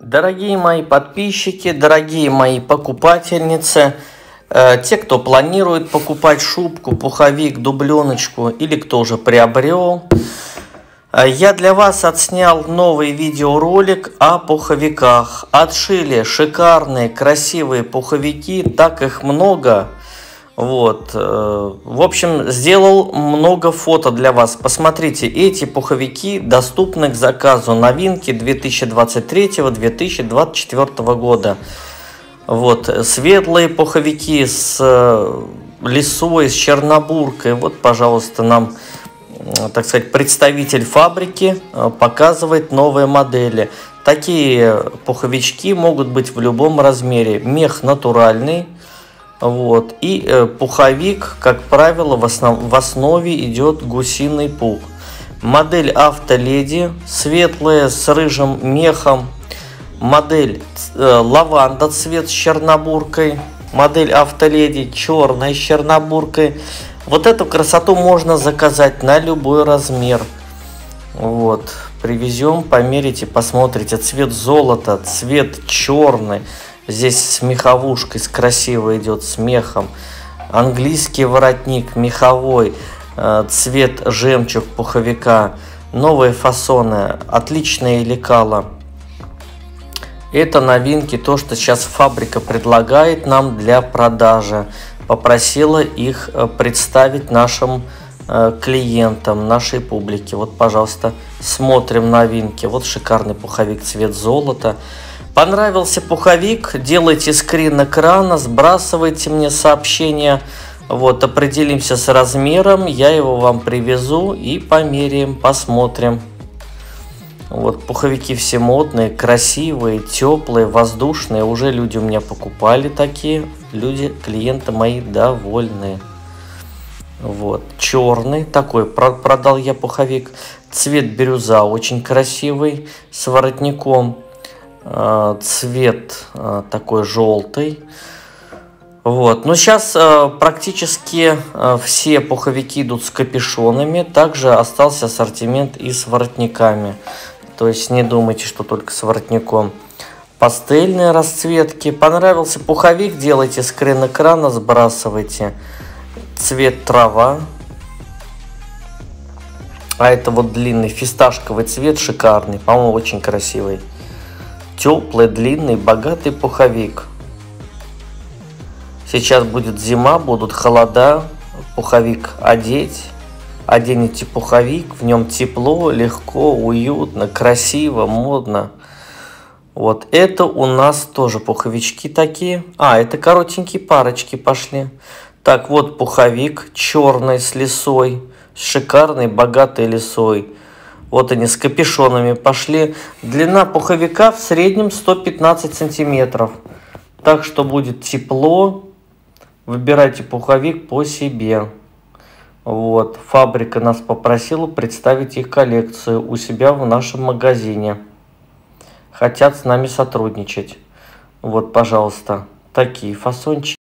Дорогие мои подписчики, дорогие мои покупательницы, э, те, кто планирует покупать шубку, пуховик, дубленочку или кто уже приобрел, э, я для вас отснял новый видеоролик о пуховиках. Отшили шикарные, красивые пуховики, так их много. Вот, э, в общем, сделал много фото для вас. Посмотрите, эти пуховики доступны к заказу новинки 2023-2024 года. Вот, светлые пуховики с э, лисой, с чернобуркой. Вот, пожалуйста, нам, так сказать, представитель фабрики э, показывает новые модели. Такие пуховички могут быть в любом размере. Мех натуральный вот. И э, пуховик, как правило, в, основ, в основе идет гусиный пух. Модель Автоледи, светлая, с рыжим мехом. Модель э, лаванда цвет с чернобуркой. Модель Автоледи черная с чернобуркой. Вот эту красоту можно заказать на любой размер. Вот. Привезем, померите, посмотрите. Цвет золота, цвет черный. Здесь с меховушкой, с красиво идет, с мехом. Английский воротник, меховой, э, цвет жемчуг пуховика. Новые фасоны, отличные лекала. Это новинки, то, что сейчас фабрика предлагает нам для продажи. Попросила их э, представить нашим э, клиентам, нашей публике. Вот, пожалуйста, смотрим новинки. Вот шикарный пуховик цвет золота. Понравился пуховик, делайте скрин экрана, сбрасывайте мне сообщение. Вот, определимся с размером, я его вам привезу и померяем, посмотрим. Вот, пуховики все модные, красивые, теплые, воздушные. Уже люди у меня покупали такие. Люди, клиенты мои довольны. Вот, черный такой, продал я пуховик. Цвет бирюза очень красивый, с воротником. Э, цвет э, такой желтый. Вот. Но сейчас э, практически все пуховики идут с капюшонами. Также остался ассортимент и с воротниками. То есть не думайте, что только с воротником. Пастельные расцветки. Понравился пуховик, делайте скрин экрана, сбрасывайте. Цвет трава. А это вот длинный фисташковый цвет, шикарный. По-моему, очень красивый теплый, длинный, богатый пуховик. Сейчас будет зима, будут холода, пуховик одеть. Оденете пуховик, в нем тепло, легко, уютно, красиво, модно. Вот это у нас тоже пуховички такие. А, это коротенькие парочки пошли. Так, вот пуховик черный с лисой, с шикарной, богатой лисой. Вот они с капюшонами пошли. Длина пуховика в среднем 115 сантиметров. Так что будет тепло. Выбирайте пуховик по себе. Вот. Фабрика нас попросила представить их коллекцию у себя в нашем магазине. Хотят с нами сотрудничать. Вот, пожалуйста, такие фасончики.